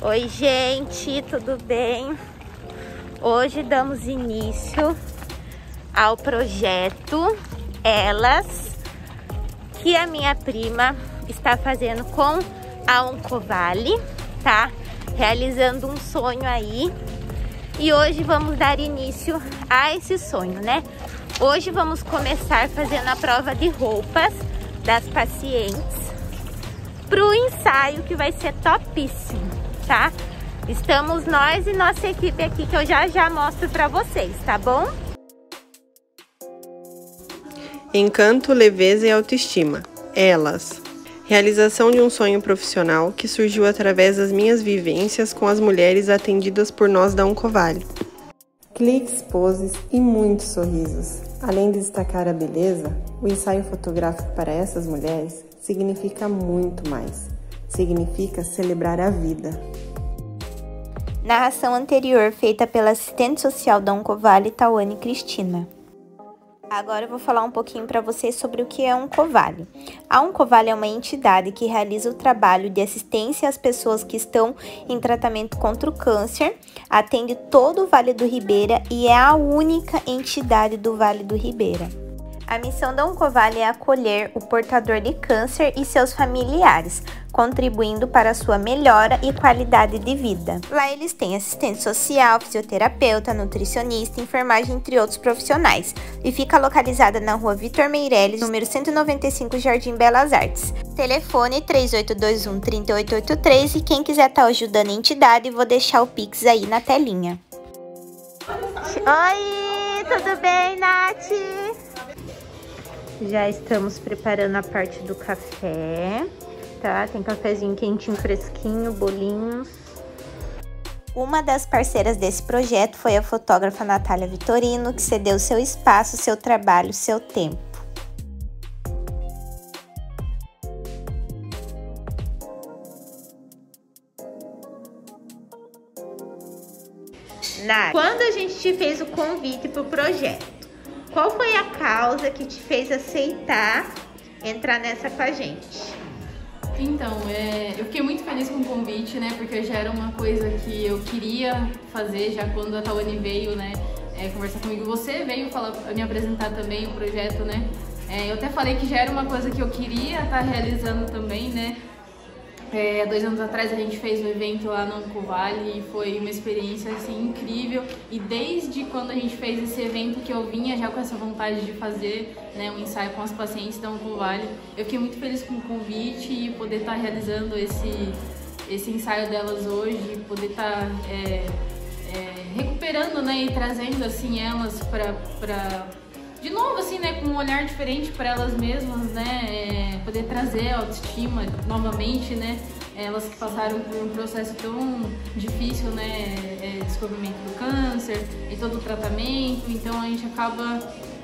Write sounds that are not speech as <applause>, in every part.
Oi, gente, tudo bem? Hoje damos início ao projeto Elas, que a minha prima está fazendo com a Oncovale, tá? Realizando um sonho aí. E hoje vamos dar início a esse sonho, né? Hoje vamos começar fazendo a prova de roupas das pacientes para o ensaio que vai ser topíssimo tá? Estamos nós e nossa equipe aqui que eu já já mostro para vocês, tá bom? Encanto, leveza e autoestima. Elas. Realização de um sonho profissional que surgiu através das minhas vivências com as mulheres atendidas por nós da Uncovale. Cliques, poses e muitos sorrisos. Além de destacar a beleza, o ensaio fotográfico para essas mulheres significa muito mais significa celebrar a vida. Narração anterior feita pela assistente social da Oncovale, Tawane Cristina. Agora eu vou falar um pouquinho para vocês sobre o que é um Covale. A Oncovale é uma entidade que realiza o trabalho de assistência às pessoas que estão em tratamento contra o câncer, atende todo o Vale do Ribeira e é a única entidade do Vale do Ribeira. A missão da Oncovale é acolher o portador de câncer e seus familiares, contribuindo para sua melhora e qualidade de vida. Lá eles têm assistente social, fisioterapeuta, nutricionista, enfermagem, entre outros profissionais, e fica localizada na rua Vitor Meirelles, número 195, Jardim Belas Artes. Telefone 3821 3883 e quem quiser estar tá ajudando a entidade, vou deixar o Pix aí na telinha. Oi, tudo bem, Nath? Já estamos preparando a parte do café, tá? Tem cafezinho quentinho, fresquinho, bolinhos. Uma das parceiras desse projeto foi a fotógrafa Natália Vitorino, que cedeu seu espaço, seu trabalho, seu tempo. Nath, quando a gente te fez o convite para o projeto, qual foi a causa que te fez aceitar entrar nessa com a gente? Então, é, eu fiquei muito feliz com o convite, né? Porque já era uma coisa que eu queria fazer já quando a Tawane veio, né? É, conversar comigo. Você veio falar, me apresentar também o projeto, né? É, eu até falei que já era uma coisa que eu queria estar tá realizando também, né? É, dois anos atrás a gente fez um evento lá no Ancovale e foi uma experiência assim incrível. E desde quando a gente fez esse evento que eu vinha já com essa vontade de fazer né, um ensaio com as pacientes da Ancovale, eu fiquei muito feliz com o convite e poder estar tá realizando esse, esse ensaio delas hoje, poder estar tá, é, é, recuperando né, e trazendo assim elas para de novo, assim, né, com um olhar diferente para elas mesmas, né, é, poder trazer autoestima novamente, né, elas que passaram por um processo tão difícil, né, é, descobrimento do câncer e todo o tratamento, então a gente acaba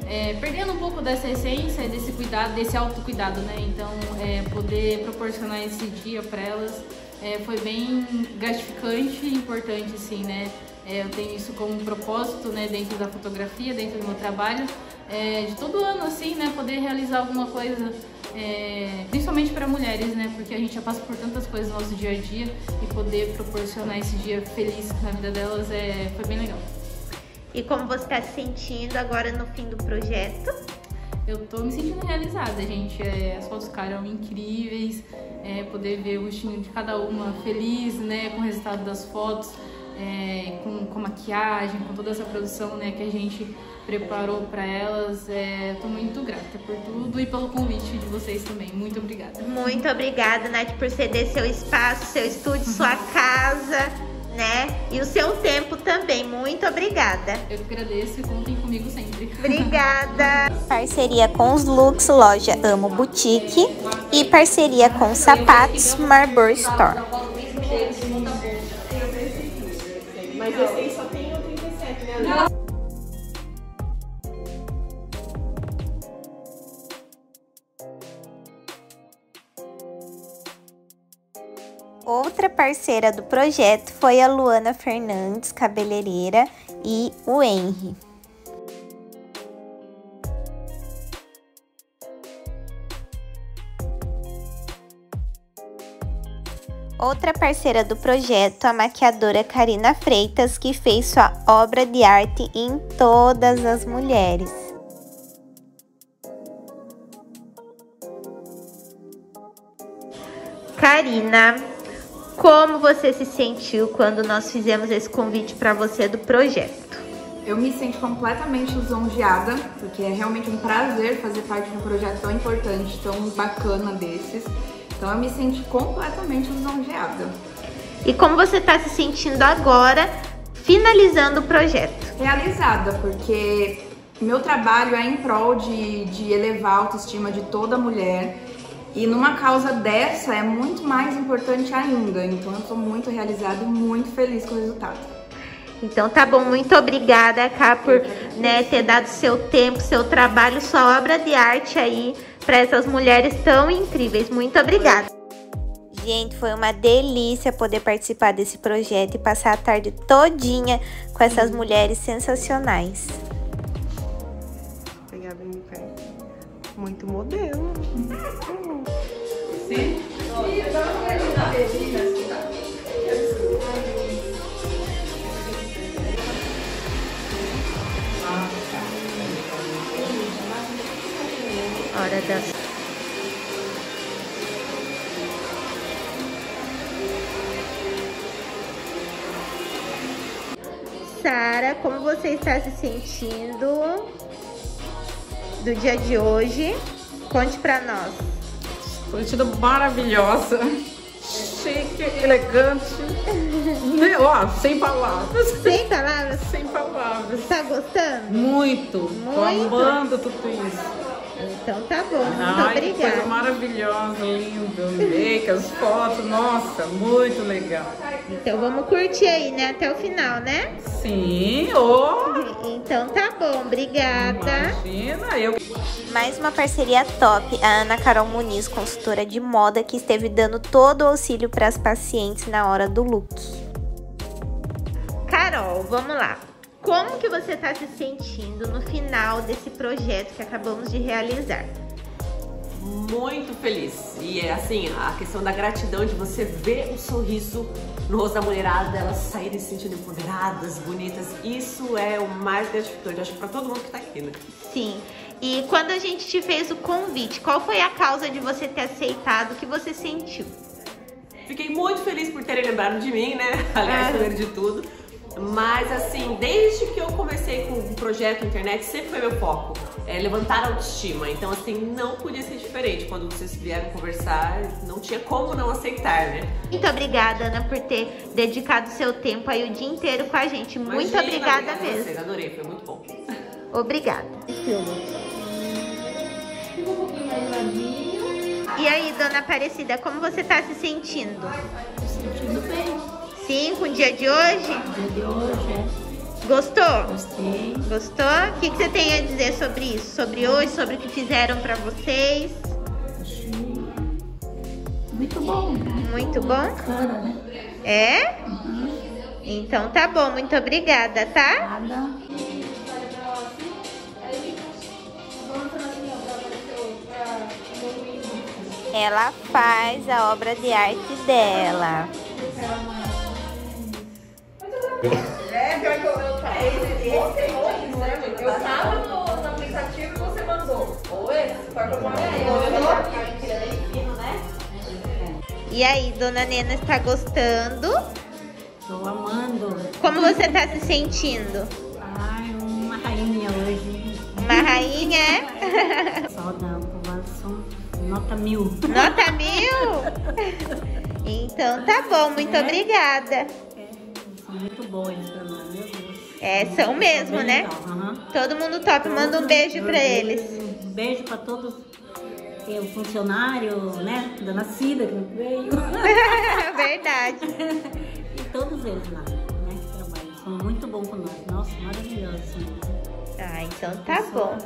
é, perdendo um pouco dessa essência, desse cuidado, desse autocuidado, né, então é, poder proporcionar esse dia para elas é, foi bem gratificante e importante, assim, né, é, eu tenho isso como um propósito, né, dentro da fotografia, dentro do meu trabalho, é, de todo ano, assim, né, poder realizar alguma coisa, é, principalmente para mulheres, né, porque a gente já passa por tantas coisas no nosso dia a dia e poder proporcionar esse dia feliz na vida delas é, foi bem legal. E como você está se sentindo agora no fim do projeto? Eu tô me sentindo realizada, gente. É, as fotos ficaram incríveis, é, poder ver o rostinho de cada uma feliz, né, com o resultado das fotos é, com, com, maquiagem, com toda essa produção né, que a gente preparou para elas. Estou é, muito grata por tudo e pelo convite de vocês também. Muito obrigada. Muito obrigada, Nath, por ceder seu espaço, seu estúdio, sua casa, né? E o seu tempo também. Muito obrigada. Eu que agradeço e contem comigo sempre. Obrigada. <laughs> parceria com os looks Loja Amo Boutique e parceria com Sapatos Marble Store. Outra parceira do projeto foi a Luana Fernandes, cabeleireira, e o Henry. Outra parceira do projeto, a maquiadora Karina Freitas, que fez sua obra de arte em todas as mulheres. Karina, como você se sentiu quando nós fizemos esse convite para você do projeto? Eu me sinto completamente lisonjeada, porque é realmente um prazer fazer parte de um projeto tão importante, tão bacana desses. Então eu me senti completamente lisonjeada. E como você está se sentindo agora, finalizando o projeto? Realizada, porque meu trabalho é em prol de, de elevar a autoestima de toda mulher. E numa causa dessa é muito mais importante ainda. Então eu estou muito realizada e muito feliz com o resultado. Então tá bom, muito obrigada, Cá, por né, ter dado seu tempo, seu trabalho, sua obra de arte aí para essas mulheres tão incríveis. Muito obrigada. Gente, foi uma delícia poder participar desse projeto e passar a tarde todinha com essas mulheres sensacionais. Pegar bem Muito modelo. Sim. Hora das Sara, como você está se sentindo do dia de hoje? Conte pra nós. Estou sentindo maravilhosa, chique, elegante. <laughs> Ó, sem palavras. Sem palavras? Sem palavras. Tá gostando? Muito. Muito. Tô amando tudo isso. Então tá bom, muito Ai, que obrigada. coisa maravilhosa, lindo. Make, as fotos, nossa, muito legal. Então vamos curtir aí, né? Até o final, né? Sim, ô. Então tá bom, obrigada. Imagina, eu Mais uma parceria top, a Ana Carol Muniz, consultora de moda, que esteve dando todo o auxílio para as pacientes na hora do look. Carol, vamos lá. Como que você está se sentindo no final desse projeto que acabamos de realizar? muito feliz. E é assim, a questão da gratidão de você ver o sorriso no rosto da mulherada, elas saírem se sentindo empoderadas, bonitas. Isso é o mais gratificante, acho que pra todo mundo que tá aqui, né? Sim. E quando a gente te fez o convite, qual foi a causa de você ter aceitado? O que você sentiu? Fiquei muito feliz por terem lembrado de mim, né? <laughs> Aliás, Ah. primeiro de tudo. Mas assim, desde que eu comecei com o projeto internet, sempre foi meu foco. É levantar a autoestima. Então, assim, não podia ser diferente. Quando vocês vieram conversar, não tinha como não aceitar, né? Muito obrigada, Ana, por ter dedicado seu tempo aí o dia inteiro com a gente. Muito Imagina, obrigada obrigada a mesmo. Vocês, adorei, foi muito bom. Obrigada. E aí, dona Aparecida, como você tá se sentindo? Sentindo bem. Sim, com o dia de hoje? Dia de hoje, é. Gostou? Gostei. Gostou? O que, que você tem a dizer sobre isso? Sobre hoje, sobre o que fizeram pra vocês? Achei muito bom. né? Muito bom? Bacana, né? É? Então tá bom, muito obrigada, tá? Nada. Ela faz a obra de arte dela. Eu tava no, no aplicativo e você mandou. Ou esse, E aí, dona Nena está gostando? Tô amando. Como você tá se sentindo? Ai, uma rainha hoje. Uma rainha, é? <laughs> Só da aprovação. Nota mil. Nota mil? <laughs> Então tá bom, muito obrigada. É, são pra nós, meu Deus. É, são mesmo, né? Todo mundo top, manda um beijo pra eles. Um beijo pra todos. é, O funcionário, né? Da Nascida que veio. <laughs> Verdade. e todos eles lá, né? Que trabalham. São muito bons com nós. Nossa, maravilhosos. né? Ah, então tá bom.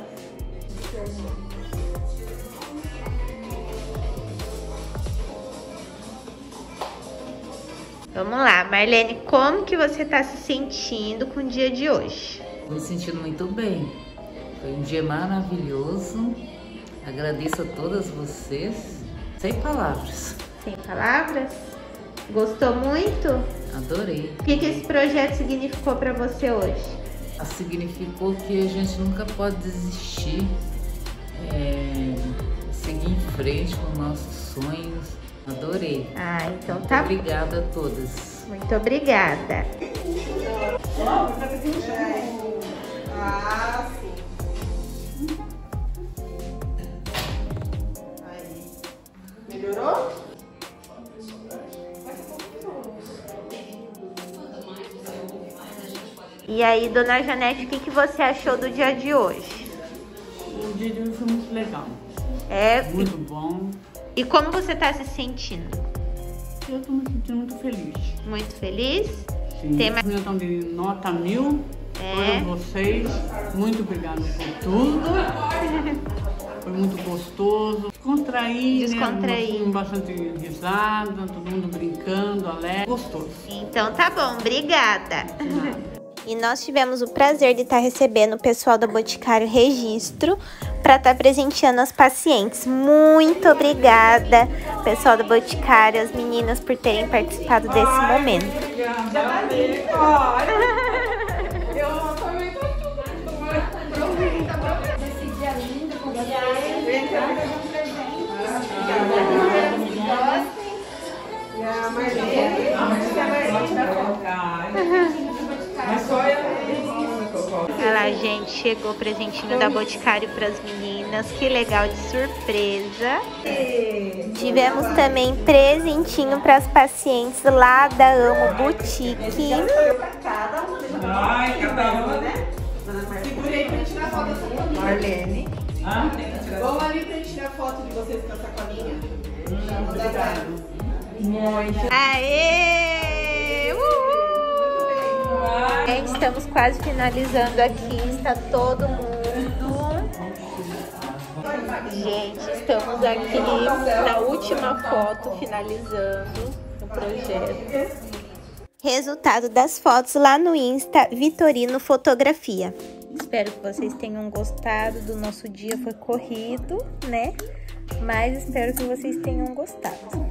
Vamos lá, Marlene, como que você tá se sentindo com o dia de hoje? Me sentindo muito bem. Foi um dia maravilhoso. Agradeço a todas vocês. Sem palavras. Sem palavras? Gostou muito? Adorei. O que, que esse projeto significou para você hoje? Significou que a gente nunca pode desistir, é, seguir em frente com nossos sonhos. Adorei. Ah, então Muito tá. obrigada a todas. Muito obrigada. Ah, sim. Aí. Melhorou? E aí, dona Janete, o que, que você achou do dia de hoje? O dia de hoje foi muito legal. É, Muito bom. E como você tá se sentindo? Eu tô me sentindo muito feliz. Muito feliz? Sim. Tem mais- Reunião de nota mil. É. Todas vocês. Muito obrigada por tudo. Foi muito gostoso. Descontrair, Descontrair. né? Com bastante risada, todo mundo brincando, alegre. Gostoso. Então tá bom, obrigada. E nós tivemos o prazer de estar recebendo o pessoal da Boticário Registro para estar presenteando as pacientes. Muito obrigada, pessoal da Boticário, as meninas por terem participado desse momento. Chegou o presentinho da Boticário para as meninas. Que legal de surpresa. Tivemos também presentinho para as pacientes lá da Amo Boutique. Ai, cada uma, né? Segura aí pra gente tirar foto da sacolinha. Marlene. Vamos ali pra gente tirar foto de vocês com a sacolinha. Obrigado. Aê! Gente, estamos quase finalizando aqui. Está todo mundo. Gente, estamos aqui na última foto, finalizando o projeto. Resultado das fotos lá no Insta Vitorino Fotografia. Espero que vocês tenham gostado do nosso dia. Foi corrido, né? Mas espero que vocês tenham gostado.